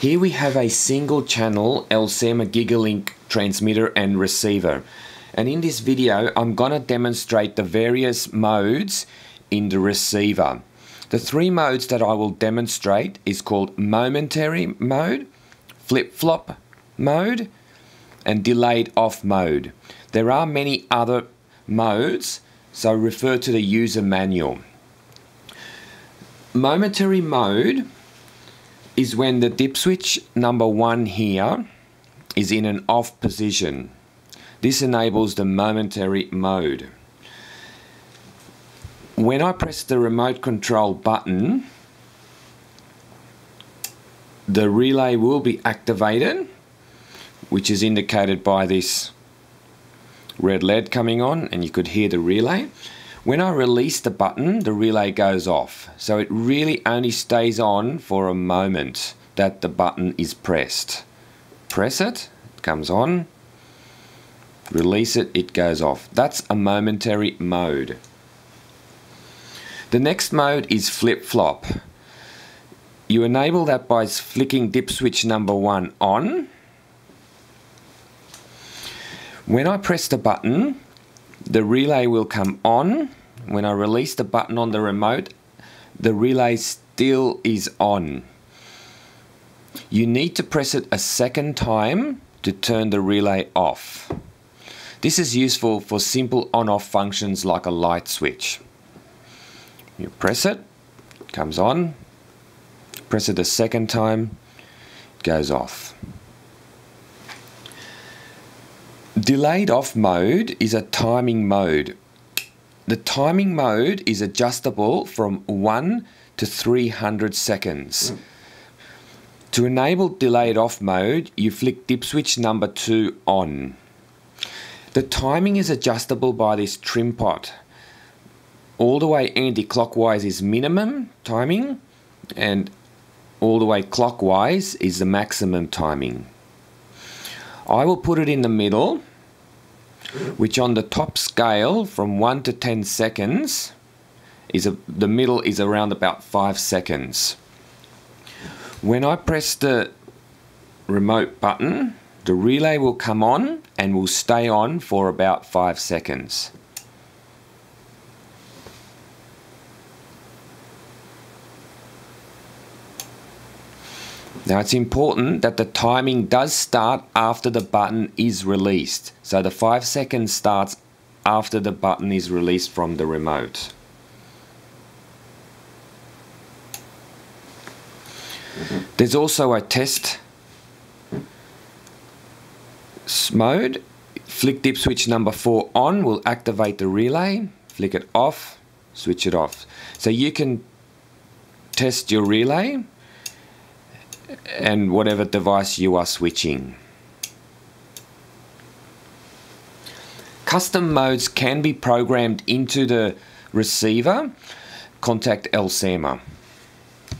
Here we have a single channel Elsema Gigalink transmitter and receiver. And in this video, I'm going to demonstrate the various modes in the receiver. The three modes that I will demonstrate is called momentary mode, flip-flop mode, and delayed off mode. There are many other modes, so refer to the user manual. Momentary mode is when the dip switch number one here is in an off position. This enables the momentary mode. When I press the remote control button, the relay will be activated, which is indicated by this red LED coming on, and you could hear the relay. When I release the button, the relay goes off. So it really only stays on for a moment that the button is pressed. Press it, it comes on. Release it, it goes off. That's a momentary mode. The next mode is flip-flop. You enable that by flicking dip switch number one on. When I press the button, the relay will come on. When I release the button on the remote, the relay still is on. You need to press it a second time to turn the relay off. This is useful for simple on-off functions like a light switch. You press it, comes on, press it a second time, goes off. Delayed off mode is a timing mode. The timing mode is adjustable from 1 to 300 seconds. To enable delayed off mode, you flick dip switch number 2 on. The timing is adjustable by this trim pot. All the way anti-clockwise is minimum timing and all the way clockwise is the maximum timing. I will put it in the middle which on the top scale from 1 to 10 seconds is a, the middle is around about 5 seconds. When I press the remote button, the relay will come on and will stay on for about 5 seconds. Now it's important that the timing does start after the button is released. So the 5 seconds starts after the button is released from the remote. There's also a test mode. Flick dip switch number 4 on will activate the relay. Flick it off, switch it off. So you can test your relay and whatever device you are switching. Custom modes can be programmed into the receiver. Contact Elsema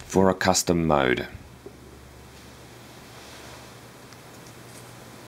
for a custom mode.